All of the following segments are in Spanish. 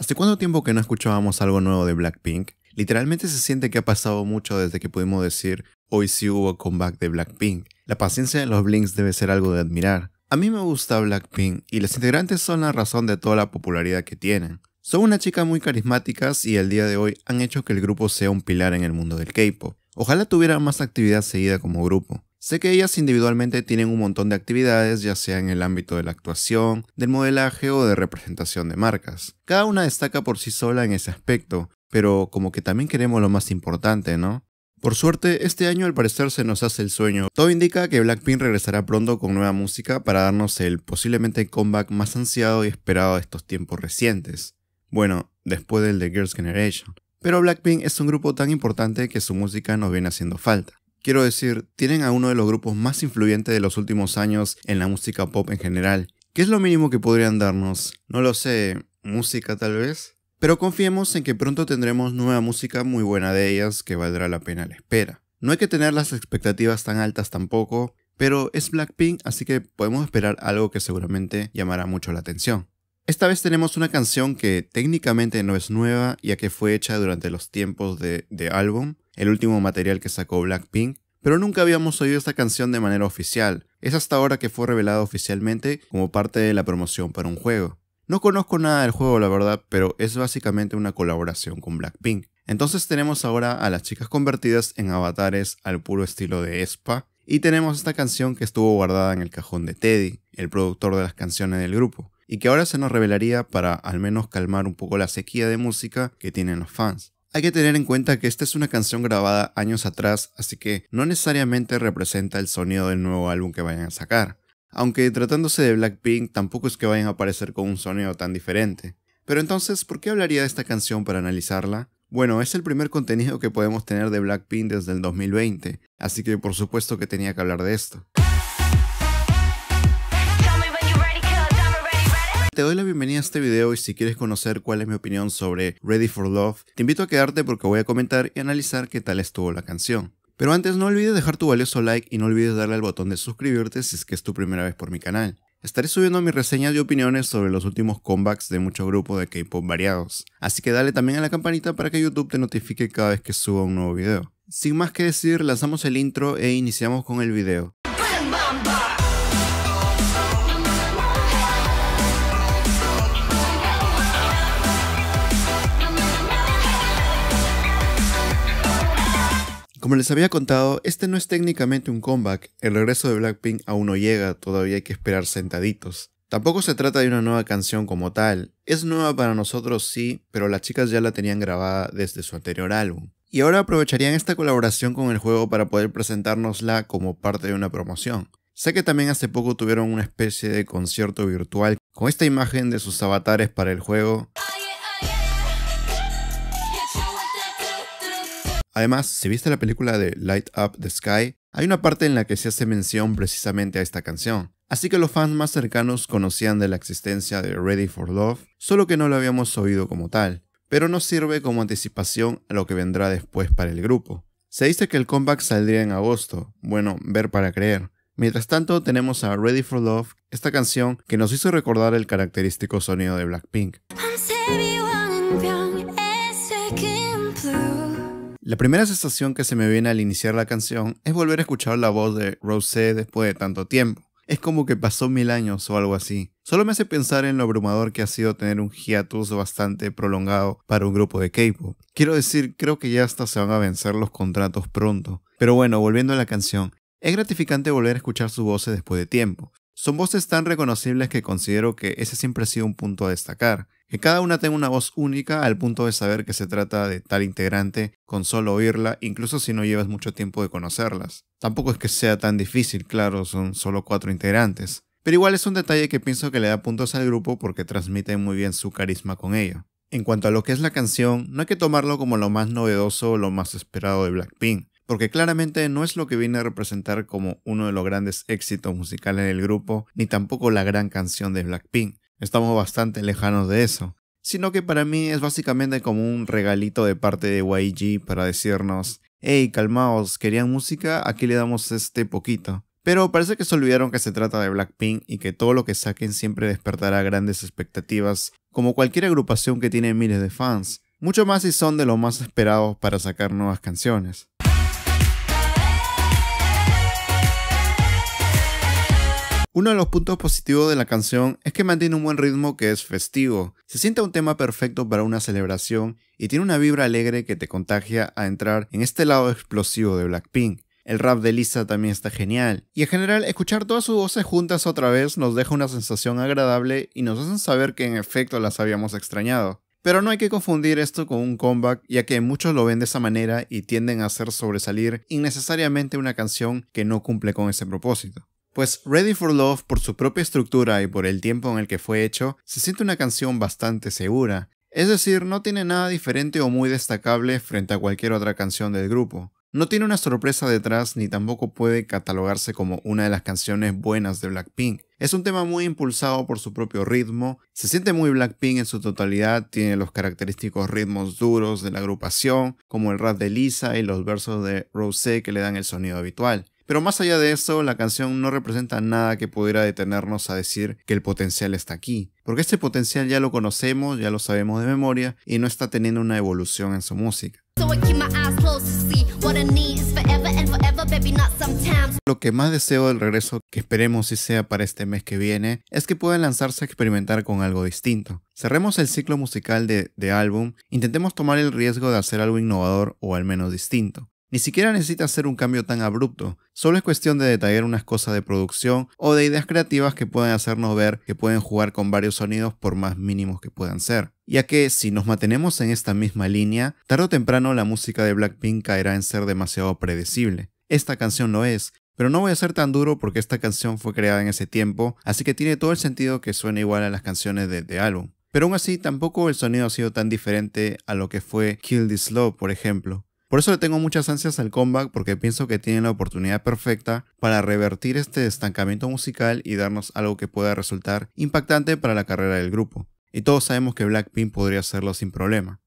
¿Hace cuánto tiempo que no escuchábamos algo nuevo de Blackpink? Literalmente se siente que ha pasado mucho desde que pudimos decir hoy sí hubo comeback de Blackpink. La paciencia de los Blinks debe ser algo de admirar. A mí me gusta Blackpink y los integrantes son la razón de toda la popularidad que tienen. Son una chica muy carismáticas y el día de hoy han hecho que el grupo sea un pilar en el mundo del K-pop. Ojalá tuvieran más actividad seguida como grupo. Sé que ellas individualmente tienen un montón de actividades, ya sea en el ámbito de la actuación, del modelaje o de representación de marcas. Cada una destaca por sí sola en ese aspecto, pero como que también queremos lo más importante, ¿no? Por suerte, este año al parecer se nos hace el sueño. Todo indica que Blackpink regresará pronto con nueva música para darnos el posiblemente comeback más ansiado y esperado de estos tiempos recientes. Bueno, después del de Girls' Generation. Pero Blackpink es un grupo tan importante que su música nos viene haciendo falta. Quiero decir, tienen a uno de los grupos más influyentes de los últimos años en la música pop en general. ¿Qué es lo mínimo que podrían darnos? No lo sé, música tal vez. Pero confiemos en que pronto tendremos nueva música muy buena de ellas que valdrá la pena la espera. No hay que tener las expectativas tan altas tampoco, pero es Blackpink así que podemos esperar algo que seguramente llamará mucho la atención. Esta vez tenemos una canción que técnicamente no es nueva ya que fue hecha durante los tiempos de, de álbum, el último material que sacó Blackpink, pero nunca habíamos oído esta canción de manera oficial. Es hasta ahora que fue revelada oficialmente como parte de la promoción para un juego. No conozco nada del juego, la verdad, pero es básicamente una colaboración con Blackpink. Entonces tenemos ahora a las chicas convertidas en avatares al puro estilo de Espa, y tenemos esta canción que estuvo guardada en el cajón de Teddy, el productor de las canciones del grupo, y que ahora se nos revelaría para al menos calmar un poco la sequía de música que tienen los fans. Hay que tener en cuenta que esta es una canción grabada años atrás, así que no necesariamente representa el sonido del nuevo álbum que vayan a sacar. Aunque tratándose de Blackpink tampoco es que vayan a aparecer con un sonido tan diferente. Pero entonces, ¿por qué hablaría de esta canción para analizarla? Bueno, es el primer contenido que podemos tener de Blackpink desde el 2020, así que por supuesto que tenía que hablar de esto. Te doy la bienvenida a este video y si quieres conocer cuál es mi opinión sobre Ready for Love, te invito a quedarte porque voy a comentar y analizar qué tal estuvo la canción. Pero antes no olvides dejar tu valioso like y no olvides darle al botón de suscribirte si es que es tu primera vez por mi canal. Estaré subiendo mis reseñas y opiniones sobre los últimos comebacks de muchos grupos de K-pop variados, así que dale también a la campanita para que YouTube te notifique cada vez que suba un nuevo video. Sin más que decir, lanzamos el intro e iniciamos con el video. Como les había contado, este no es técnicamente un comeback, el regreso de Blackpink aún no llega, todavía hay que esperar sentaditos. Tampoco se trata de una nueva canción como tal, es nueva para nosotros sí, pero las chicas ya la tenían grabada desde su anterior álbum. Y ahora aprovecharían esta colaboración con el juego para poder presentárnosla como parte de una promoción. Sé que también hace poco tuvieron una especie de concierto virtual con esta imagen de sus avatares para el juego. Además, si viste la película de Light Up the Sky, hay una parte en la que se hace mención precisamente a esta canción. Así que los fans más cercanos conocían de la existencia de Ready for Love, solo que no lo habíamos oído como tal, pero nos sirve como anticipación a lo que vendrá después para el grupo. Se dice que el comeback saldría en agosto, bueno, ver para creer. Mientras tanto tenemos a Ready for Love, esta canción que nos hizo recordar el característico sonido de Blackpink. La primera sensación que se me viene al iniciar la canción es volver a escuchar la voz de Rosé después de tanto tiempo. Es como que pasó mil años o algo así. Solo me hace pensar en lo abrumador que ha sido tener un hiatus bastante prolongado para un grupo de K-pop. Quiero decir, creo que ya hasta se van a vencer los contratos pronto. Pero bueno, volviendo a la canción, es gratificante volver a escuchar su voz después de tiempo. Son voces tan reconocibles que considero que ese siempre ha sido un punto a destacar que cada una tenga una voz única al punto de saber que se trata de tal integrante con solo oírla, incluso si no llevas mucho tiempo de conocerlas. Tampoco es que sea tan difícil, claro, son solo cuatro integrantes. Pero igual es un detalle que pienso que le da puntos al grupo porque transmite muy bien su carisma con ello. En cuanto a lo que es la canción, no hay que tomarlo como lo más novedoso o lo más esperado de Blackpink, porque claramente no es lo que viene a representar como uno de los grandes éxitos musicales del grupo, ni tampoco la gran canción de Blackpink. Estamos bastante lejanos de eso. Sino que para mí es básicamente como un regalito de parte de YG para decirnos, hey, calmaos, ¿querían música? Aquí le damos este poquito. Pero parece que se olvidaron que se trata de Blackpink y que todo lo que saquen siempre despertará grandes expectativas, como cualquier agrupación que tiene miles de fans, mucho más si son de los más esperados para sacar nuevas canciones. Uno de los puntos positivos de la canción es que mantiene un buen ritmo que es festivo. Se siente un tema perfecto para una celebración y tiene una vibra alegre que te contagia a entrar en este lado explosivo de Blackpink. El rap de Lisa también está genial. Y en general, escuchar todas sus voces juntas otra vez nos deja una sensación agradable y nos hacen saber que en efecto las habíamos extrañado. Pero no hay que confundir esto con un comeback, ya que muchos lo ven de esa manera y tienden a hacer sobresalir innecesariamente una canción que no cumple con ese propósito. Pues Ready for Love, por su propia estructura y por el tiempo en el que fue hecho, se siente una canción bastante segura, es decir, no tiene nada diferente o muy destacable frente a cualquier otra canción del grupo. No tiene una sorpresa detrás ni tampoco puede catalogarse como una de las canciones buenas de Blackpink. Es un tema muy impulsado por su propio ritmo, se siente muy Blackpink en su totalidad, tiene los característicos ritmos duros de la agrupación, como el rap de Lisa y los versos de Rosé que le dan el sonido habitual. Pero más allá de eso, la canción no representa nada que pudiera detenernos a decir que el potencial está aquí, porque este potencial ya lo conocemos, ya lo sabemos de memoria y no está teniendo una evolución en su música. Lo que más deseo del regreso, que esperemos si sea para este mes que viene, es que puedan lanzarse a experimentar con algo distinto. Cerremos el ciclo musical de, de álbum, intentemos tomar el riesgo de hacer algo innovador o al menos distinto. Ni siquiera necesita hacer un cambio tan abrupto, solo es cuestión de detallar unas cosas de producción o de ideas creativas que pueden hacernos ver que pueden jugar con varios sonidos por más mínimos que puedan ser. Ya que si nos mantenemos en esta misma línea, tarde o temprano la música de Blackpink caerá en ser demasiado predecible. Esta canción lo es, pero no voy a ser tan duro porque esta canción fue creada en ese tiempo, así que tiene todo el sentido que suene igual a las canciones de, The álbum. Pero aún así, tampoco el sonido ha sido tan diferente a lo que fue Kill This Love, por ejemplo. Por eso le tengo muchas ansias al comeback porque pienso que tienen la oportunidad perfecta para revertir este estancamiento musical y darnos algo que pueda resultar impactante para la carrera del grupo. Y todos sabemos que Blackpink podría hacerlo sin problema.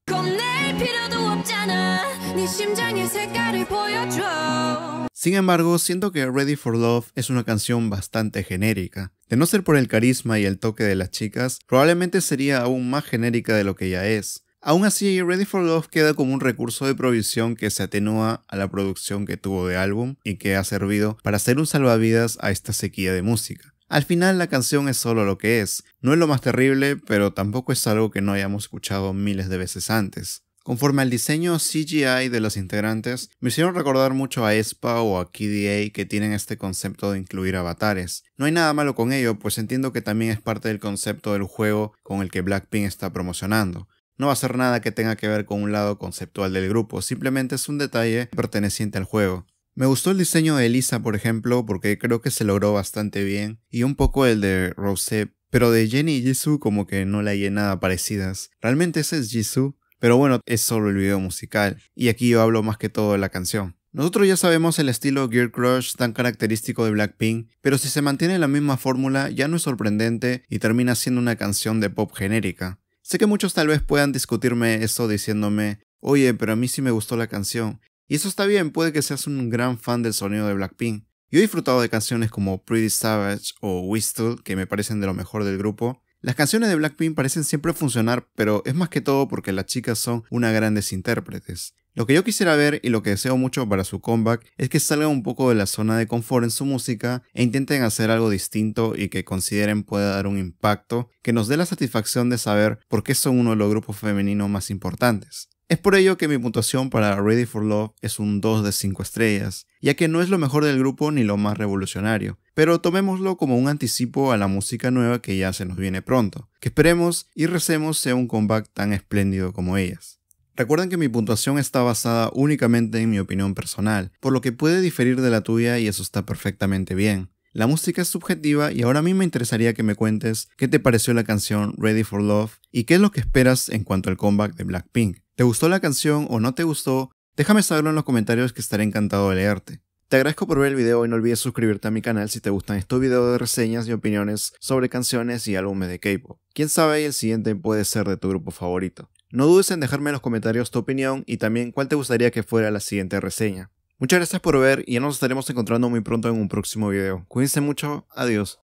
Sin embargo, siento que Ready for Love es una canción bastante genérica. De no ser por el carisma y el toque de las chicas, probablemente sería aún más genérica de lo que ya es. Aún así, Ready for Love queda como un recurso de provisión que se atenúa a la producción que tuvo de álbum y que ha servido para hacer un salvavidas a esta sequía de música. Al final la canción es solo lo que es, no es lo más terrible, pero tampoco es algo que no hayamos escuchado miles de veces antes. Conforme al diseño CGI de los integrantes, me hicieron recordar mucho a ESPA o a KDA que tienen este concepto de incluir avatares. No hay nada malo con ello, pues entiendo que también es parte del concepto del juego con el que Blackpink está promocionando. No va a ser nada que tenga que ver con un lado conceptual del grupo, simplemente es un detalle perteneciente al juego. Me gustó el diseño de Elisa, por ejemplo, porque creo que se logró bastante bien, y un poco el de Rosé, pero de Jenny y Jisoo como que no le hay nada parecidas. Realmente ese es Jisoo, pero bueno, es solo el video musical, y aquí yo hablo más que todo de la canción. Nosotros ya sabemos el estilo Gear Crush tan característico de Blackpink, pero si se mantiene la misma fórmula ya no es sorprendente y termina siendo una canción de pop genérica. Sé que muchos tal vez puedan discutirme eso diciéndome, oye, pero a mí sí me gustó la canción. Y eso está bien, puede que seas un gran fan del sonido de Blackpink. Yo he disfrutado de canciones como Pretty Savage o Whistle, que me parecen de lo mejor del grupo. Las canciones de Blackpink parecen siempre funcionar, pero es más que todo porque las chicas son unas grandes intérpretes. Lo que yo quisiera ver y lo que deseo mucho para su comeback es que salga un poco de la zona de confort en su música e intenten hacer algo distinto y que consideren pueda dar un impacto que nos dé la satisfacción de saber por qué son uno de los grupos femeninos más importantes. Es por ello que mi puntuación para Ready for Love es un 2 de 5 estrellas, ya que no es lo mejor del grupo ni lo más revolucionario, pero tomémoslo como un anticipo a la música nueva que ya se nos viene pronto, que esperemos y recemos sea un comeback tan espléndido como ellas. Recuerden que mi puntuación está basada únicamente en mi opinión personal, por lo que puede diferir de la tuya y eso está perfectamente bien. La música es subjetiva y ahora a mí me interesaría que me cuentes qué te pareció la canción Ready for Love y qué es lo que esperas en cuanto al comeback de Blackpink. ¿Te gustó la canción o no te gustó? Déjame saberlo en los comentarios que estaré encantado de leerte. Te agradezco por ver el video y no olvides suscribirte a mi canal si te gustan estos videos de reseñas y opiniones sobre canciones y álbumes de K-pop. Quién sabe, el siguiente puede ser de tu grupo favorito. No dudes en dejarme en los comentarios tu opinión y también cuál te gustaría que fuera la siguiente reseña. Muchas gracias por ver y ya nos estaremos encontrando muy pronto en un próximo video. Cuídense mucho, adiós.